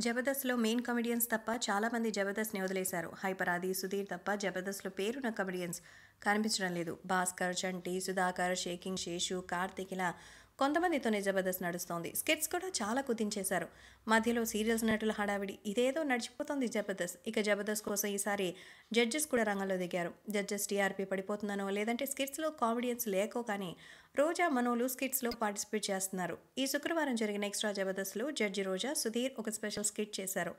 జబర్దస్త్‌లో main comedians తప్ప చాలామంది జబర్దస్త్‌ని వదిలేశారు. హైపర్ ఆది, సుధీర్ తప్ప జబర్దస్త్‌లో పేరున్న కమెడియన్స్ కనిపించడం లేదు. భాస్కర్, చంటి, సుధాకర్, షేకింగ్ శేషు, కార్తిక్ ఇలా కొంతమందితోనే జబర్దస్త్ నడుస్తోంది. స్కిట్స్ కూడా చాలా కుదించేశారు. మధ్యలో సీరియల్స్ నటుల హడావిడి ఇదేదో నడిచిపోతోంది జబర్దస్త్. ఇక జబర్దస్త్ కోసం ఈసారి జడ్జెస్ కూడా రంగంలో దిగారు. జడ్జెస్ టీఆర్పీ పడిపోతుందనో లేదంటే స్కిట్స్‌లో కామెడియన్స్ లేకో కానీ రోజా, మనోలు స్కిట్స్‌లో పార్టిసిపేట్ చేస్తున్నారు. ఈ శుక్రవారం జరిగిన ఎక్స్ట్రా జబర్దస్త్‌లో జడ్జి రోజా, సుధీర్ ఒక స్పెషల్ స్కిట్ చేశారు.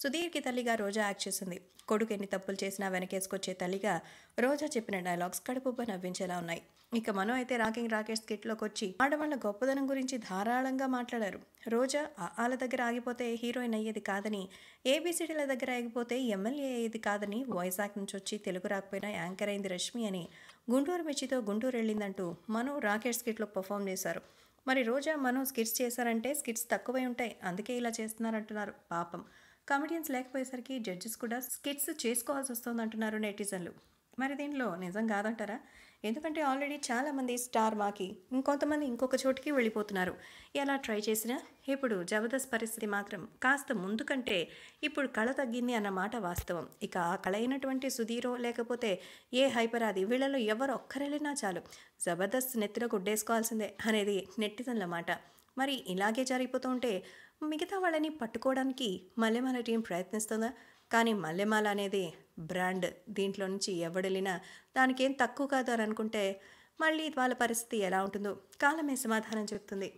సుధీర్‌కి తల్లిగా రోజా యాక్ట్ చేసింది. కొడుకు ఎన్ని తప్పులు చేసినా వెనకేసుకొచ్చే తల్లిగా రోజా చెప్పిన డైలాగ్స్ కడుపుబ్బ నవ్వించేలా ఉన్నాయి. ఇక మనో అయితే రాకింగ్ రాకేష్ స్కిట్‌లోకొచ్చి ఆడవాళ్ళ గొప్పదనం గురించి ధారాళంగా మాట్లాడారు. రోజా అఆల దగ్గర ఆగిపోతే హీరోయిన్ అయ్యేది కాదని, ఏబీసీడీల దగ్గర ఆగిపోతే ఎమ్మెల్యే అయ్యేది కాదని వైజాగ్ నుంచి వచ్చి తెలుగు రాకపోయినా యాంకర్ అయింది రష్మి అని గుంటూరు మిర్చితో గుంటూరు వెళ్ళిందంటూ మనో రాకేష్ స్కిట్‌లో పర్ఫామ్ చేశారు. మరి రోజా, మనో స్కిట్స్ చేశారంటే స్కిట్స్ తక్కువై ఉంటాయి. అందుకే ఇలా చేస్తున్నారంటున్నారు. పాపం కమెడియన్స్ లేకపోయేసరికి జడ్జెస్ కూడా స్కిట్స్ చేసుకోవాల్సి వస్తుంది అంటున్నారు నెటిజన్లు. మరి దీనిలో నిజం కాదంటారా? ఎందుకంటే ఆల్రెడీ చాలామంది స్టార్ మాకి ఇంకొంతమంది ఇంకొక చోటికి వెళ్ళిపోతున్నారు. ఎలా ట్రై చేసినా ఇప్పుడు జబర్దస్త్ పరిస్థితి మాత్రం కాస్త ముందు కంటే ఇప్పుడు కళ తగ్గింది అన్న మాట వాస్తవం. ఇక ఆ కళ అయినటువంటి సుధీరో లేకపోతే ఏ హైపర్ ఆది వీళ్ళలో ఎవరు ఒక్కరెళ్ళినా చాలు జబర్దస్త్ నెత్తిలో గుడ్డేసుకోవాల్సిందే అనేది నెటిజన్ల మాట. మరి ఇలాగే జరిగిపోతూ ఉంటే మిగతా వాళ్ళని పట్టుకోవడానికి మల్లెమాల టీం ప్రయత్నిస్తుందా? కానీ మల్లెమాల అనేది బ్రాండ్. దీంట్లో నుంచి ఎవడెళ్ళినా దానికేం తక్కువ కాదు అని అనుకుంటే మళ్ళీ వాళ్ళ పరిస్థితి ఎలా ఉంటుందో కాలమే సమాధానం చెప్తుంది.